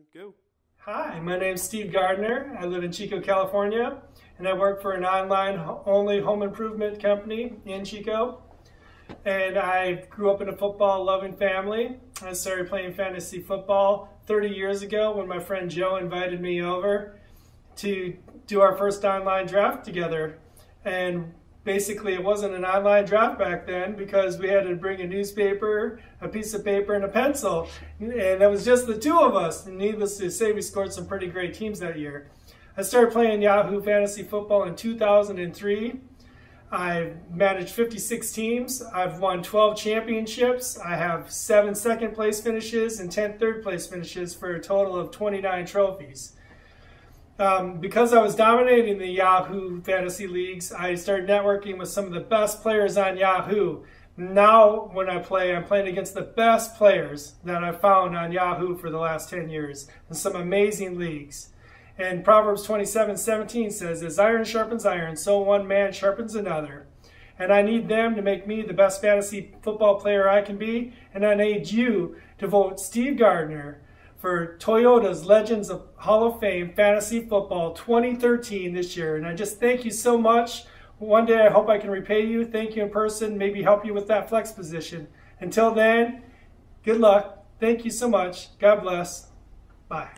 and go. Hi, my name's Steve Gardner. I live in Chico, California, and I work for an online only home improvement company in Chico. And I grew up in a football loving family. I started playing fantasy football 30 years ago when my friend Joe invited me over to do our first online draft together. And basically it wasn't an online draft back then because we had to bring a newspaper, a piece of paper, and a pencil. And it was just the two of us. And needless to say, we scored some pretty great teams that year. I started playing Yahoo Fantasy Football in 2003. I managed 56 teams. I've won 12 championships. I have seven second place finishes and 10 third place finishes for a total of 29 trophies um, because I was dominating the Yahoo fantasy leagues, I started networking with some of the best players on Yahoo. Now, when I play, I'm playing against the best players that I've found on Yahoo for the last 10 years in some amazing leagues. And Proverbs 27 17 says, As iron sharpens iron, so one man sharpens another. And I need them to make me the best fantasy football player I can be. And I need you to vote Steve Gardner for Toyota's Legends of Hall of Fame Fantasy Football 2013 this year. And I just thank you so much. One day I hope I can repay you, thank you in person, maybe help you with that flex position. Until then, good luck. Thank you so much. God bless. Bye.